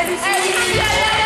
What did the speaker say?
É mentira!